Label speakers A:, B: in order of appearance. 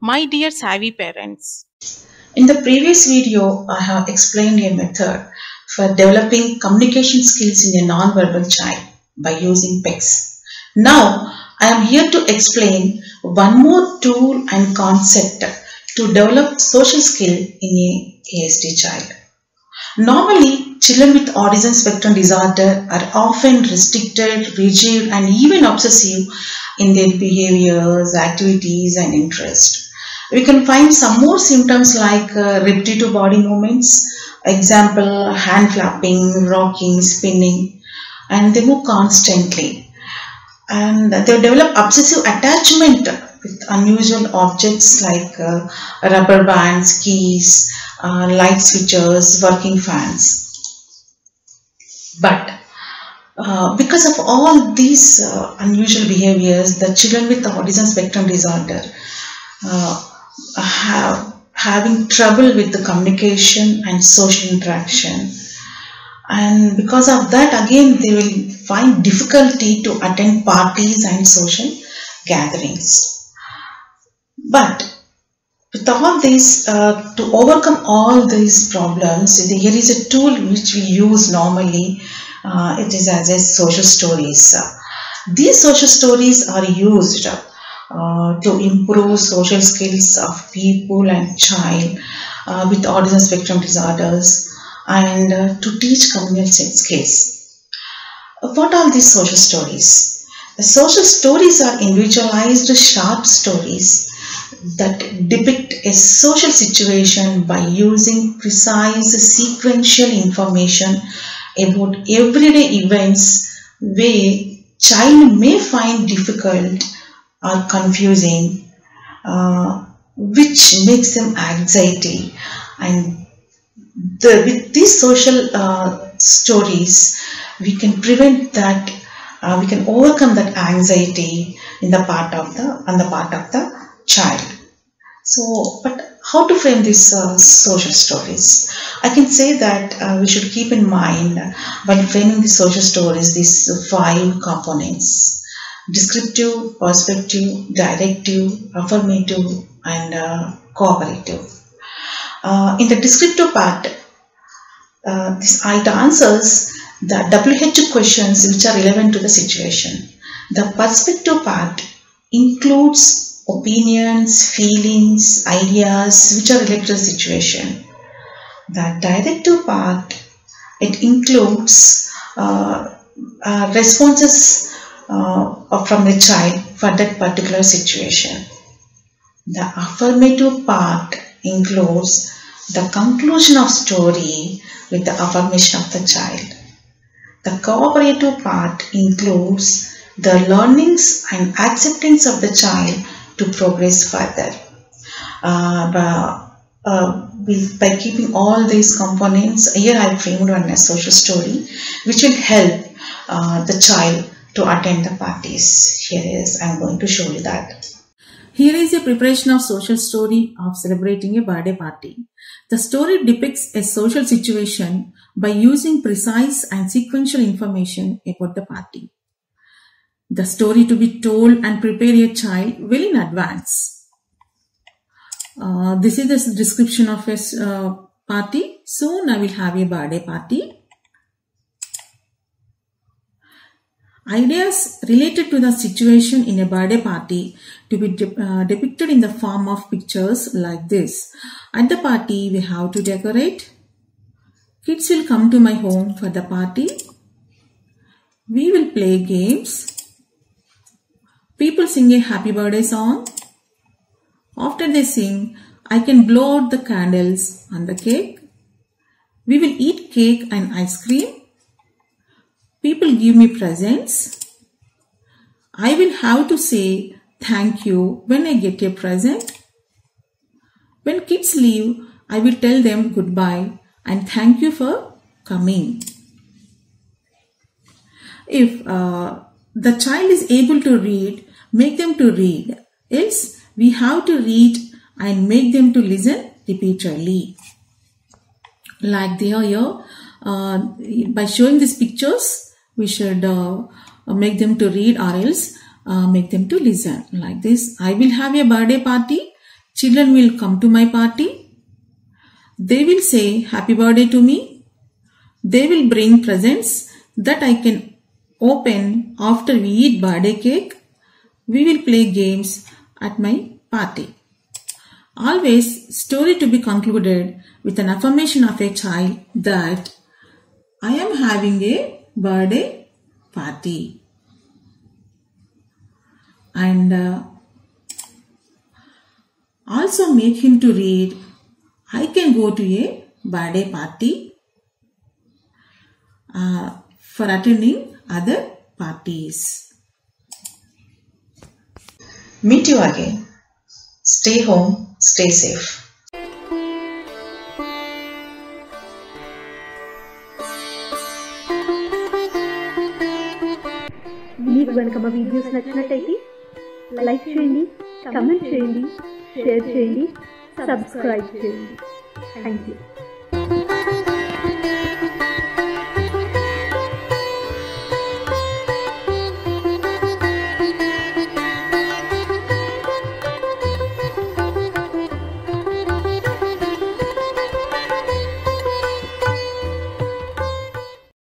A: My dear savvy parents,
B: In the previous video, I have explained a method for developing communication skills in a non-verbal child by using PECS. Now, I am here to explain one more tool and concept to develop social skill in a ASD child. Normally, children with autism spectrum disorder are often restricted, rigid, and even obsessive in their behaviors, activities, and interests. We can find some more symptoms like uh, repetitive body movements, example, hand flapping, rocking, spinning, and they move constantly. And they develop obsessive attachment with unusual objects like uh, rubber bands, keys, uh, light switches, working fans. But uh, because of all these uh, unusual behaviors, the children with the autism spectrum disorder uh, have having trouble with the communication and social interaction and because of that again they will find difficulty to attend parties and social gatherings but with all this uh, to overcome all these problems here is a tool which we use normally uh, it is as a social stories these social stories are used uh, to improve social skills of people and child uh, with autism spectrum disorders and uh, to teach communication skills. What are these social stories? The social stories are individualized short stories that depict a social situation by using precise sequential information about everyday events where child may find difficult or confusing, uh, which makes them anxiety. And the, with these social uh, stories, we can prevent that. Uh, we can overcome that anxiety in the part of the on the part of the child. So, but how to frame these uh, social stories? I can say that uh, we should keep in mind while framing the social stories these five components descriptive, perspective, directive, affirmative, and uh, cooperative. Uh, in the descriptive part, uh, this it answers the WH questions which are relevant to the situation. The perspective part includes opinions, feelings, ideas which are related to the situation. The directive part, it includes uh, uh, responses uh, from the child for that particular situation. The affirmative part includes the conclusion of story with the affirmation of the child. The cooperative part includes the learnings and acceptance of the child to progress further. Uh, by, uh, by keeping all these components, here I framed one a social story which will help uh, the child to attend the parties. Here is, I'm going to show you that.
C: Here is a preparation of social story of celebrating a birthday party. The story depicts a social situation by using precise and sequential information about the party. The story to be told and prepare a child well in advance. Uh, this is the description of a uh, party. Soon I will have a birthday party. Ideas related to the situation in a birthday party to be de uh, depicted in the form of pictures like this. At the party, we have to decorate. Kids will come to my home for the party. We will play games. People sing a happy birthday song. After they sing, I can blow out the candles on the cake. We will eat cake and ice cream. People give me presents. I will have to say thank you when I get a present. When kids leave, I will tell them goodbye and thank you for coming. If uh, the child is able to read, make them to read. Else, we have to read and make them to listen repeatedly. Like they are here, uh, by showing these pictures, we should uh,
B: make them to read or else uh, make them to listen like this. I will have a birthday party. Children will come to my party. They will say happy birthday to me. They will bring presents that I can open after we eat birthday cake. We will play games at my party. Always story to be concluded with an affirmation of a child that I am having a birthday party. And uh, also make him to read I can go to a birthday party uh, for attending other parties.
D: Meet you again. Stay home, stay safe.
E: మీకు కనుక మా videos నచ్చినట్టయితే like చేయండి comment చేయండి share చేయండి subscribe చేయండి thank you